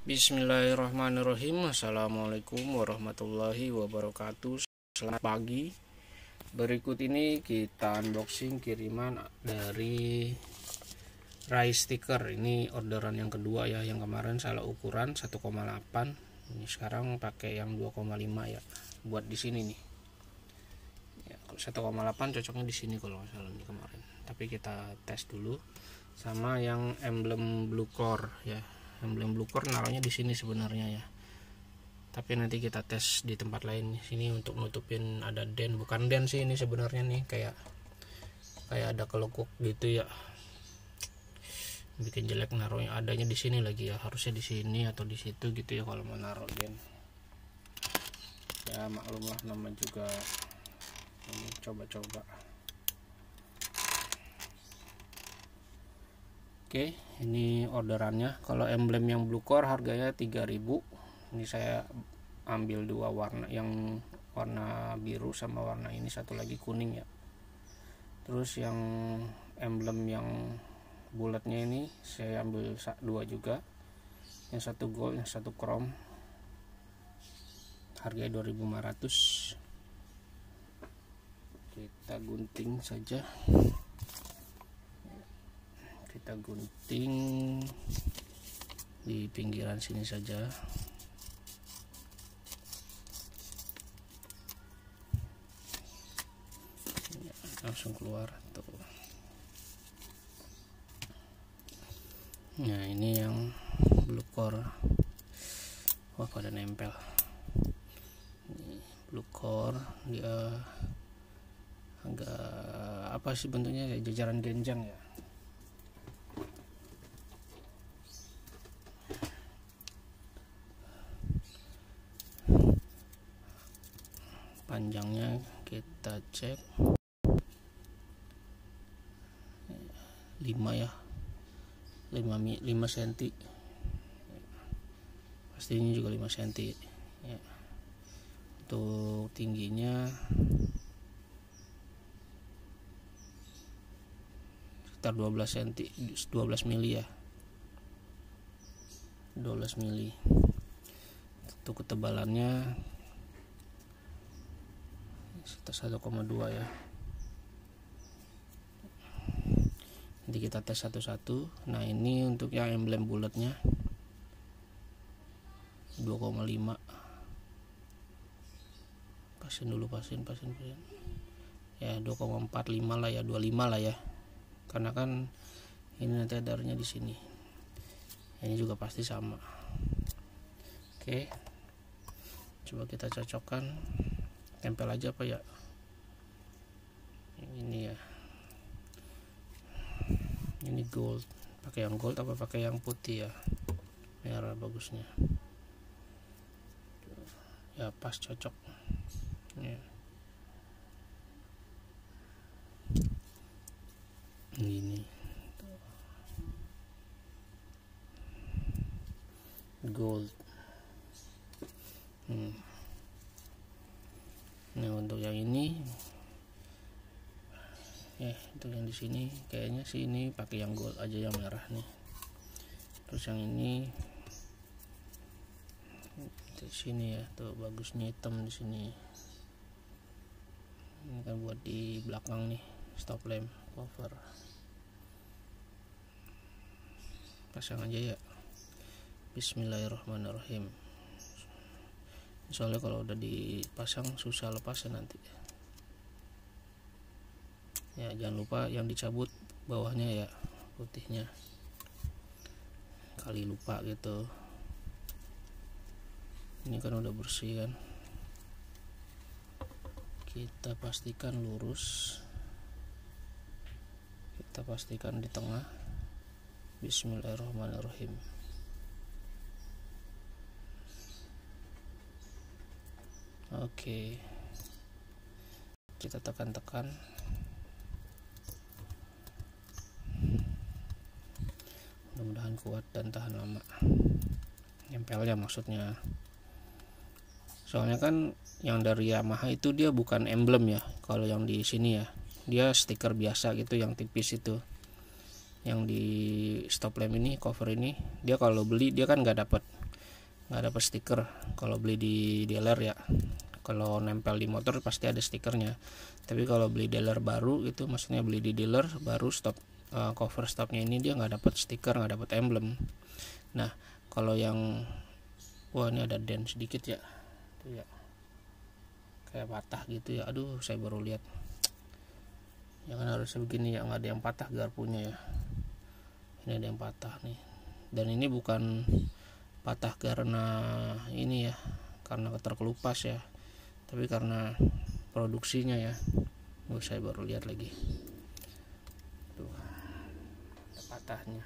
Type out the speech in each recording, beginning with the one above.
Bismillahirrahmanirrahim. Assalamualaikum warahmatullahi wabarakatuh. Selamat pagi. Berikut ini kita unboxing kiriman dari Rai sticker. Ini orderan yang kedua ya Yang kemarin salah ukuran 1,8 Ini sekarang pakai yang 2,5 ya Buat di sini nih. Ya, 1,8 cocoknya di sini kalau nggak salah nih kemarin. Tapi kita tes dulu Sama yang emblem blue core ya emblem blue core naruhnya di sini sebenarnya ya. Tapi nanti kita tes di tempat lain sini untuk nutupin ada den. Bukan den sih ini sebenarnya nih kayak kayak ada kelekuk gitu ya. Bikin jelek naruhnya. Adanya di sini lagi ya. Harusnya di sini atau di situ gitu ya kalau mau naruh den. Ya maklumlah nama juga. Coba-coba Oke, ini orderannya. Kalau emblem yang blue core harganya 3000. Ini saya ambil dua warna, yang warna biru sama warna ini satu lagi kuning ya. Terus yang emblem yang bulatnya ini saya ambil dua juga. Yang satu gold, yang satu chrome. Harganya 2500. Kita gunting saja kita gunting di pinggiran sini saja. Ya, langsung keluar tuh. Nah ini yang blue core. Wah pada nempel. Blue core dia agak apa sih bentuknya? Jajaran genjang ya panjangnya kita cek. 5 ya. 5 5 cm pasti ini juga 5 cm ya. untuk tingginya. Sekitar 12 cm 12 mili ya. 12 mili. Untuk ketebalannya sekitar 1,2 ya. Nanti kita tes satu-satu. Nah ini untuk yang emblem bulatnya. 2,5 pasin dulu pasin pasin pasin ya 2,45 lah ya 25 lah ya. Karena kan ini nanti adarnya di sini. Ini juga pasti sama. Oke. Coba kita cocokkan tempel aja apa ya? Ini ya. Ini gold. Pakai yang gold apa pakai yang putih ya? Merah bagusnya. Ya pas cocok. Ya. Ini. Gold hmm nah untuk yang ini ya untuk yang di sini. Kayaknya sih ini pakai yang gold aja yang merah nih. Terus yang ini di sini ya tuh bagusnya hitam di sini. Ini kan buat di belakang nih stop lamp cover. Pasang aja ya. Bismillahirrahmanirrahim. Soalnya kalau udah dipasang susah lepasnya nanti. ya jangan lupa yang dicabut bawahnya ya putihnya. Kali lupa gitu. Ini kan udah bersih kan. Kita pastikan lurus. Kita pastikan di tengah. Bismillahirrahmanirrahim. Oke. Kita tekan-tekan mudah-mudahan kuat dan tahan lama. Nempelnya maksudnya. Soalnya kan yang dari Yamaha itu dia bukan emblem ya kalau yang di sini ya. Dia stiker biasa gitu yang tipis itu. Yang di stop lamp ini cover ini dia kalau beli dia kan nggak dapat nggak dapat stiker. Kalau beli di dealer ya kalau nempel di motor pasti ada stikernya. Tapi kalau beli dealer baru itu maksudnya beli di dealer baru stop uh, cover stopnya ini dia nggak dapat stiker nggak dapat emblem. Nah kalau yang wah ini ada dent sedikit ya. Tuh ya kayak patah gitu ya. Aduh saya baru lihat. Ya kan harusnya begini ya nggak ada yang patah garpunya ya. Ini ada yang patah nih. Dan ini bukan patah karena ini ya karena terkelupas ya tapi karena produksinya ya. Oh, saya baru lihat lagi tuh ada patahnya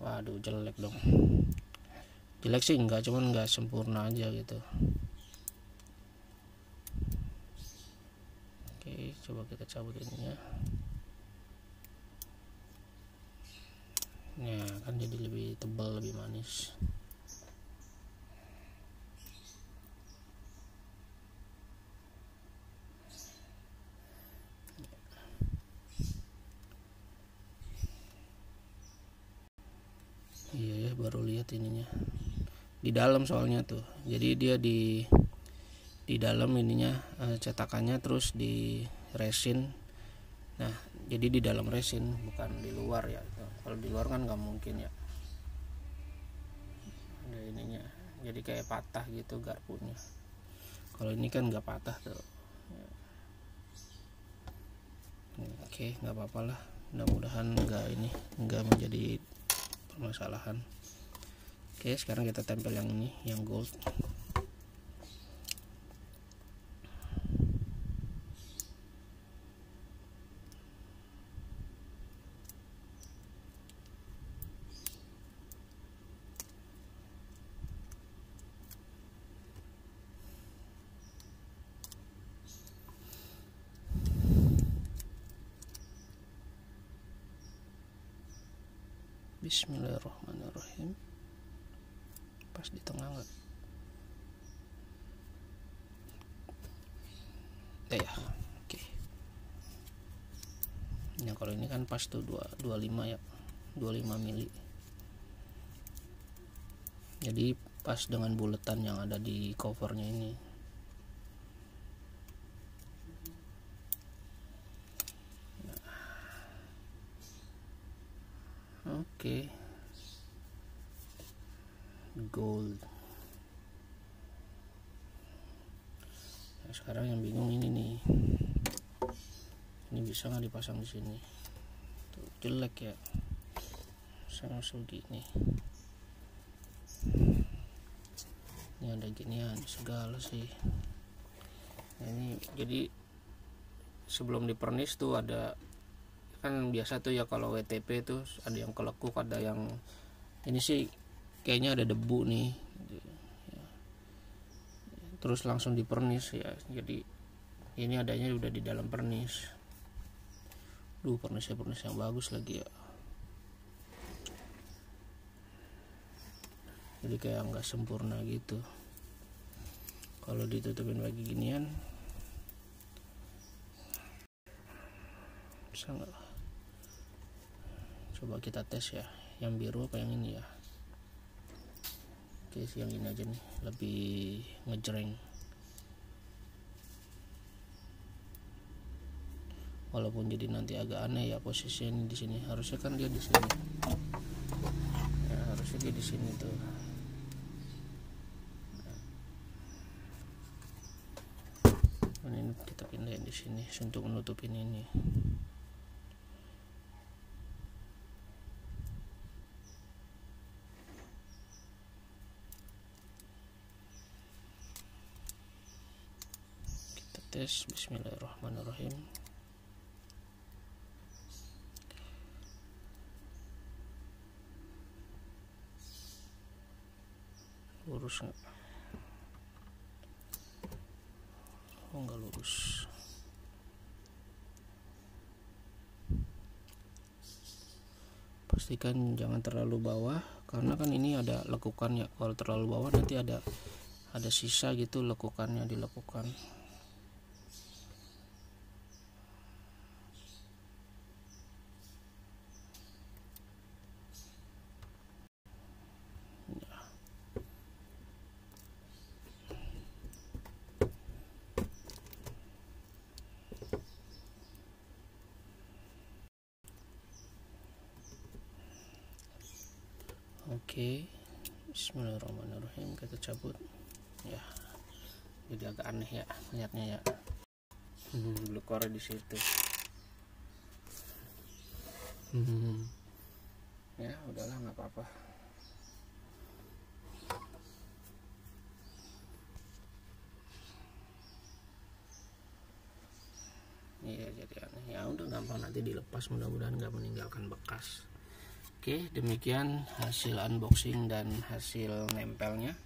waduh jelek dong. Jelek sih enggak cuman enggak sempurna aja gitu. Oke coba kita cabut ininya ya kan jadi lebih tebal lebih manis iya ya baru lihat ininya. Di dalam soalnya tuh. Jadi dia di di dalam ininya eh, cetakannya terus di resin. Nah jadi di dalam resin bukan di luar ya. Kalau di luar kan nggak mungkin ya. Ada ininya. Jadi kayak patah gitu garpunya. Kalau ini kan nggak patah tuh. Oke nggak apa-apa lah. Mudah-mudahan nggak ini nggak menjadi permasalahan oke sekarang kita tempel yang ini yang gold. Bismillahirrahmanirrahim pas di tengah nggak? Eh ya oke. Nah kalau ini kan pas tuh 2, 25 ya 25 mili. Jadi pas dengan buletan yang ada di covernya ini. Oke gold. Nah, sekarang yang bingung ini nih. Ini bisa nggak dipasang di sini? Tuh jelek ya. Saya langsung gini ini. Ada ginian segala sih. Nah, ini jadi sebelum dipernis tuh ada kan biasa tuh ya kalau WTP tuh ada yang kelekuk ada yang ini sih kayaknya ada debu nih. Terus langsung dipernis ya. Jadi ini adanya udah di dalam pernis. Duh pernisnya pernis yang bagus lagi ya. Jadi kayak nggak sempurna gitu. Kalau ditutupin lagi ginian bisa nggak? Coba kita tes ya. Yang biru apa yang ini ya oke yang ini aja nih. Lebih ngejreng. Walaupun jadi nanti agak aneh ya posisinya di sini. Harusnya kan dia di sini. Ya, harusnya dia di sini tuh. Ini kita pindahin di sini untuk menutupin ini tes bismillahirrahmanirrahim. Lurus nggak? Oh nggak lurus. Pastikan jangan terlalu bawah karena kan ini ada lekukannya. Kalau terlalu bawah nanti ada ada sisa gitu lekukannya dilekukan oke. Bismillahirrahmanirrahim. Kita cabut. Ya. Jadi agak aneh ya lihatnya ya. Hmm, blue core di situ. Hmm. ya udahlah nggak apa-apa. Iya jadi aneh. Ya udah gampang. Nanti dilepas mudah-mudahan nggak meninggalkan bekas oke demikian hasil unboxing dan hasil nempelnya.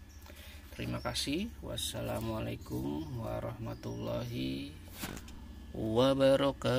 Terima kasih. Wassalamualaikum warahmatullahi wabarakatuh